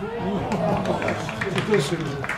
Oh, teşekkür.